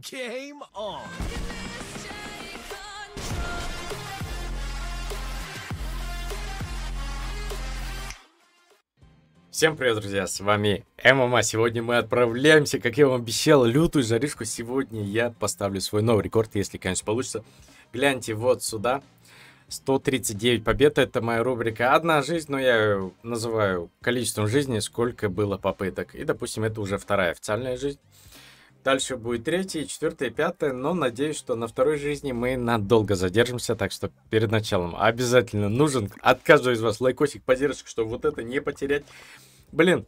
Game on! Всем привет, друзья, с вами ММА. Сегодня мы отправляемся, как я вам обещал, лютую жаришку. Сегодня я поставлю свой новый рекорд, если, конечно, получится. Гляньте вот сюда. 139 побед, это моя рубрика «Одна жизнь», но я ее называю количеством жизни, сколько было попыток. И, допустим, это уже вторая официальная жизнь. Дальше будет третья, четвертая, пятая, но надеюсь, что на второй жизни мы надолго задержимся, так что перед началом обязательно нужен от каждого из вас лайкосик, поддержка, чтобы вот это не потерять. Блин,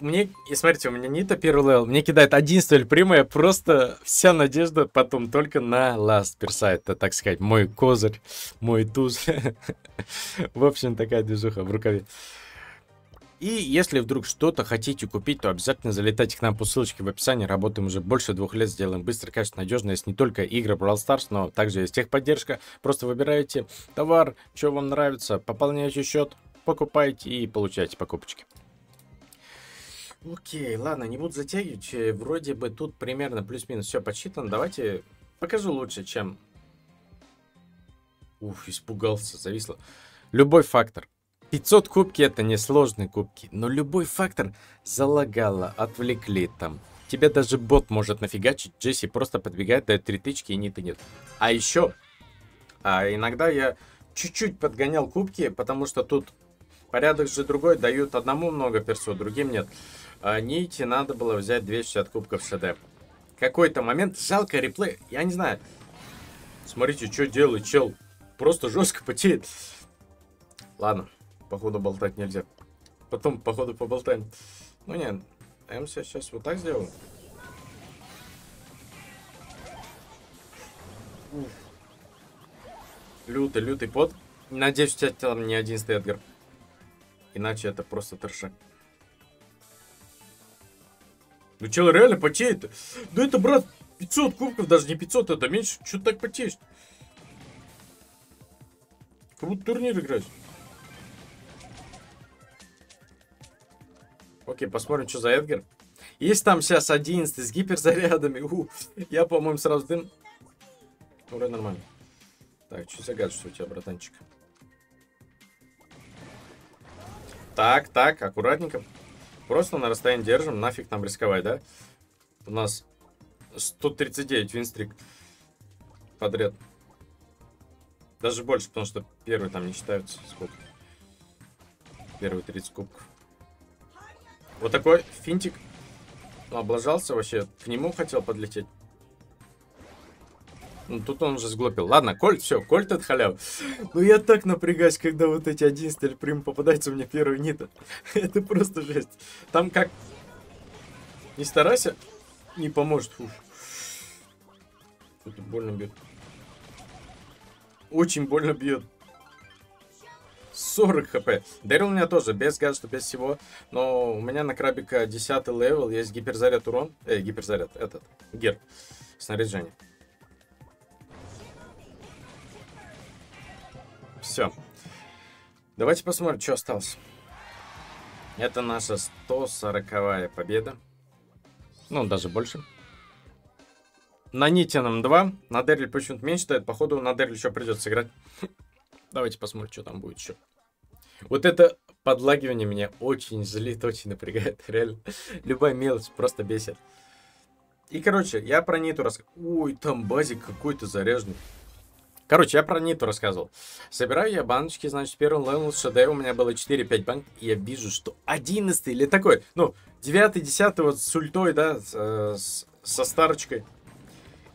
мне, и смотрите, у меня Нита первый level, мне кидает 11 Эль Примо, я просто вся надежда потом только на last перса, это, так сказать, мой козырь, мой туз. В общем, такая движуха в рукаве. И если вдруг что-то хотите купить, то обязательно залетайте к нам по ссылочке в описании. Работаем уже больше двух лет, сделаем быстро, качественно, надежно. Есть не только игры Brawl Stars, но также есть техподдержка. Просто выбираете товар, что вам нравится, пополняете счет, покупайте и получаете покупочки. Окей, ладно, не буду затягивать. Э, Вроде бы тут примерно плюс-минус все подсчитано. Давайте покажу лучше, чем... Уф, испугался, зависло. Любой фактор. 500 кубки это не сложные кубки, но любой фактор залагало, отвлекли там. Тебе даже бот может нафигачить, Джесси просто подбегает, дает три тычки и нет и нет. А еще, а иногда я чуть-чуть подгонял кубки, потому что тут порядок же другой, дают одному много персу, другим нет. А Нити надо было взять 260 кубков ШД. Какой-то момент, жалко реплей, я не знаю. Смотрите, что делает чел, просто жестко потеет. Ладно, походу болтать нельзя. Потом, походу, поболтаем. Ну нет, МС сейчас вот так сделаю. Уф. Лютый, лютый пот. Надеюсь, у тебя там не один Эдгар. Иначе это просто торшак. Ну чел реально потеет. Ну это, брат, 500 кубков, даже не 500, это меньше. Что так потеешь? Как турнир играешь. Окей, посмотрим, что за Эдгар. Есть там сейчас 11 с гиперзарядами. У, я, по-моему, сразу дым. Вроде нормально. Так, что за гаджет у тебя, братанчик? Так, так, аккуратненько. Просто на расстоянии держим, нафиг нам рисковать, да? У нас 139 винстрик подряд. Даже больше, потому что первый там не считаются. Сколько? Первые 30 кубков. Вот такой финтик. Облажался вообще. К нему хотел подлететь. Ну, тут он уже сглупил. Ладно, Кольт, все, Кольт от халяв. Ну, я так напрягаюсь, когда вот эти 11 или прям попадаются мне первый нита. Это просто жесть. Там как... Не старайся, не поможет. Фу. Тут больно бьет. Очень больно бьет. 40 хп. Дэрил у меня тоже, без гаджета, без всего. Но у меня на крабика 10 level, есть гиперзаряд урон. Э, гиперзаряд, этот, гер. Снаряжение. Все. Давайте посмотрим, что осталось. Это наша 140 победа. Ну, даже больше. На Ните нам 2. На Дерль почему-то меньше дает. Походу, на Дерль еще придется играть. Давайте посмотрим, что там будет еще. Вот это подлагивание меня очень злит, очень напрягает. Реально. Любая мелочь просто бесит. И, короче, я про Ниту рассказывал. Ой, там базик какой-то заряженный. Короче, я про Ниту рассказывал. Собираю я баночки, значит, первым левелом с ШД у меня было 4-5 банк, и я вижу, что 11 или такой, ну, 9-10 вот с ультой, да, с, э, со старочкой,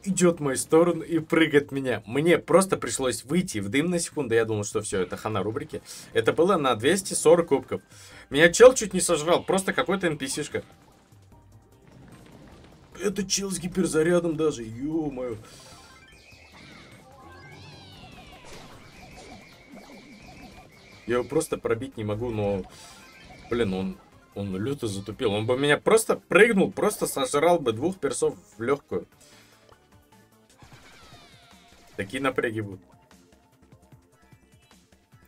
идет в мою сторону и прыгает меня. Мне просто пришлось выйти в дым на секунду. Я думал, что все, это хана рубрики. Это было на 240 кубков. Меня чел чуть не сожрал, просто какой-то NPC-шка. Это чел с гиперзарядом даже, ё-моё. Я его просто пробить не могу, но... Блин, он, он люто затупил. Он бы меня просто прыгнул, просто сожрал бы двух персов в легкую. Такие напряги будут.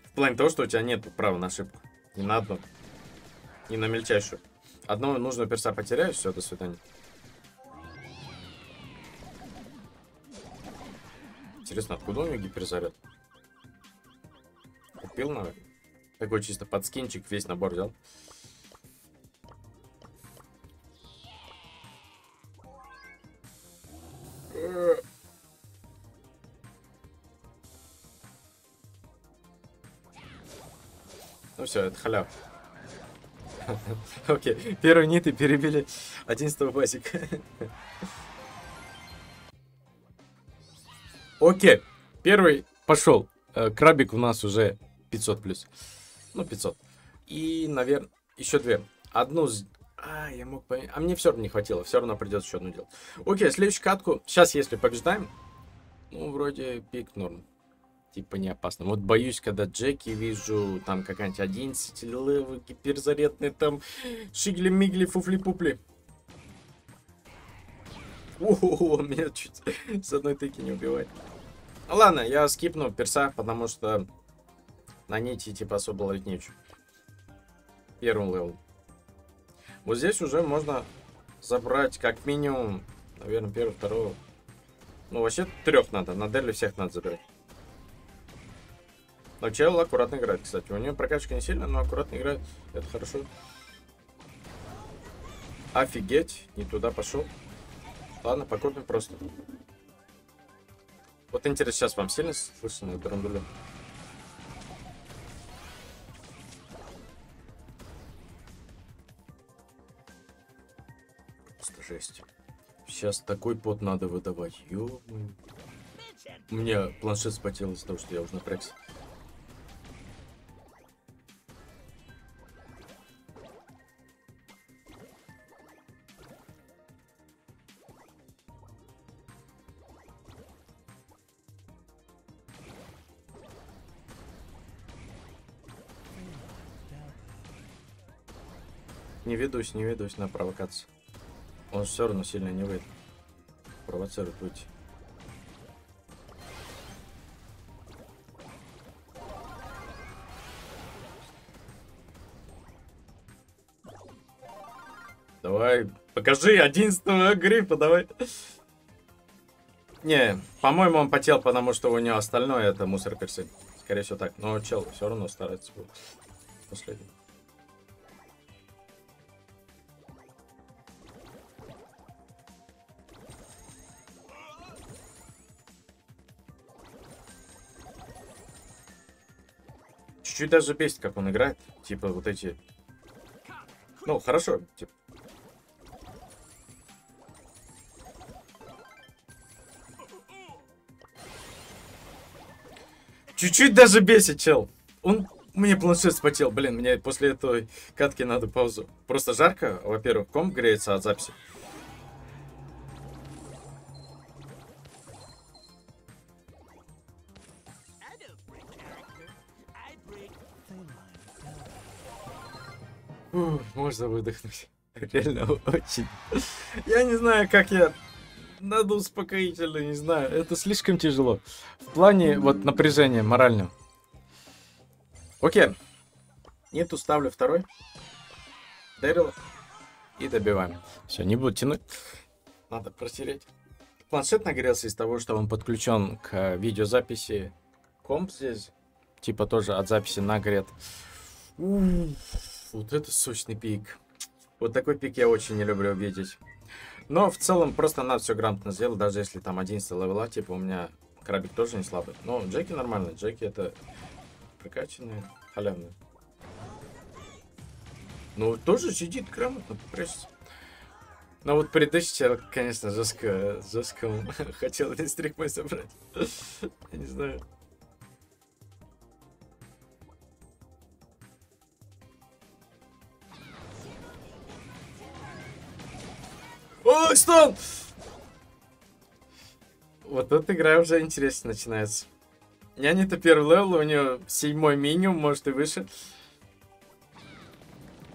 В плане того, что у тебя нет права на ошибку. Ни на одну. Ни на мельчайшую. Одного нужного перса потеряешь, все, до свидания. Интересно, откуда у него гиперзаряд? Купил, наверное? Такой чисто подскинчик, весь набор взял. Все, это халяв. Окей, первый ниты перебили 11 басик. Окей, первый пошел. Э, крабик у нас уже 500 плюс. Ну, 500. И, наверное, еще две. Одну... А, я мог понять. А мне все равно не хватило. Все равно придется еще одну делать. Окей, следующую катку. Сейчас, если побеждаем, ну, вроде пик норм типа не опасно. Вот боюсь, когда Джеки вижу, там какая-нибудь 11 level, гиперзарядный, там шигли-мигли, фуфли-пупли. О, меня чуть с одной тыки не убивает. Ну ладно, я скипну перса, потому что на нити типа особо ловить нечего. Первым level. Вот здесь уже можно забрать как минимум, наверное, первого, второго. Ну, вообще трех надо. На Дерли всех надо забирать. Но чел аккуратно играет, кстати. У него прокачка не сильно, но аккуратно играет. Это хорошо. Офигеть, не туда пошел. Ладно, покупим просто. Вот интересно, сейчас вам сильно слышно на драндуле? Просто жесть. Сейчас такой пот надо выдавать. Ё У меня планшет спотел из-за того, что я уже напрягся. Не ведусь, не ведусь на провокацию. Он все равно сильно не выйдет. Провоцирует выйти. Давай, покажи 11 грифа, давай. Не, по-моему, он потел, потому что у него остальное это мусор персы. Скорее всего так. Но чел все равно старается будет. Последний. Чуть-чуть даже бесит, как он играет. Типа вот эти... Ну, хорошо. Типа. Чуть-чуть даже бесит, чел. Он мне планшет спотел. Блин, мне после этой катки надо паузу. Просто жарко. Во-первых, комп греется от записи. Фух, можно выдохнуть. Реально очень. Я не знаю, как я... Надо успокоительно, не знаю. Это слишком тяжело. В плане вот напряжения морального. Окей. Нету, ставлю второй. Дэрил. И добиваем. Все, не буду тянуть. Надо протереть. Планшет нагрелся из того, что он подключен к видеозаписи. Комп здесь. Типа тоже от записи нагрет. Уф. Вот это сочный пик. Вот такой пик я очень не люблю видеть. Но в целом просто надо все грамотно сделать, даже если там 11 левела, типа у меня крабик тоже не слабый. Но Джеки нормально, Джеки это прокачанные, халявные. Ну, тоже сидит грамотно, прячется. Но вот предыдущий конечно, жестко, жестко хотел один стрик мой собрать. Я не знаю. Стон! Вот эта игра уже интересно начинается. Няня это первый level, у нее седьмой минимум, может и выше.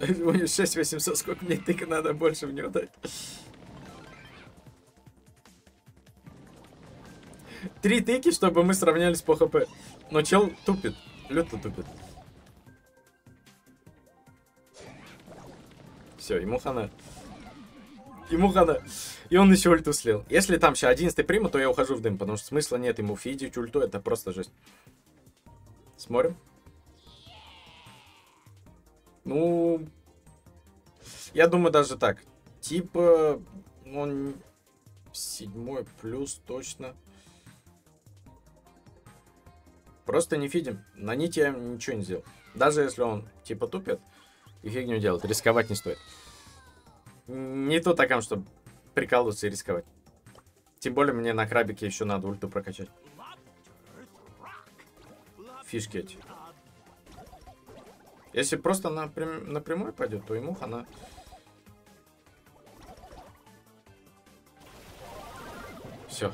У нее 6800, сколько мне тыка надо больше в него дать. Три тыки, чтобы мы сравнялись по хп. Но чел тупит, люто тупит. Все, ему хана. Ему надо... И он еще ульту слил. Если там сейчас 11 приму, то я ухожу в дым, потому что смысла нет ему фидить ульту, это просто жесть. Смотрим. Ну... Я думаю даже так. Типа... Он... Седьмой плюс точно. Просто не фидим. На нити я ничего не сделал. Даже если он типа тупит и фигню делает, рисковать не стоит. Не то такам, чтобы прикалываться и рисковать. Тем более мне на крабике еще надо ульту прокачать. Фишки эти. Если просто напрям... напрямую пойдет, то ему хана. Все.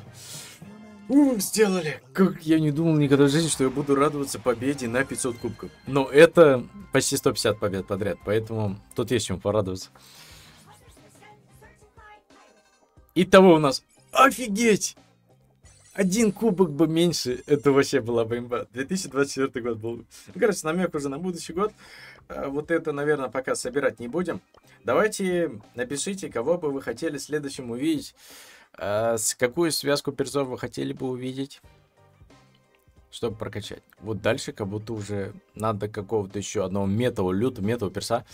У, сделали! Как я не думал никогда в жизни, что я буду радоваться победе на 500 кубков. Но это почти 150 побед подряд, поэтому тут есть чем порадоваться. Итого у нас... Офигеть! Один кубок бы меньше, это вообще была бы имба. 2024 год был. Ну, короче, намек уже на будущий год. А, вот это, наверное, пока собирать не будем. Давайте напишите, кого бы вы хотели следующим увидеть. А, с какую связку персов вы хотели бы увидеть, чтобы прокачать. Вот дальше как будто уже надо какого-то еще одного метового, лютого, метового перса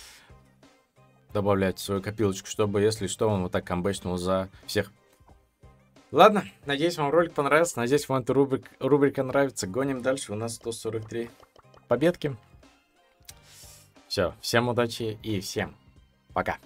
добавлять в свою копилочку, чтобы, если что, он вот так камбэчнул за всех. Ладно, надеюсь, вам ролик понравился, надеюсь, вам эта рубрик, рубрика нравится. Гоним дальше, у нас 143 победки. Все, всем удачи и всем пока.